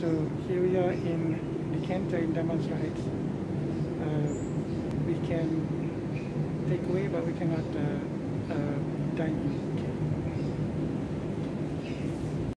So here we are in Decanter in Damansara Heights. Uh, we can take away, but we cannot uh,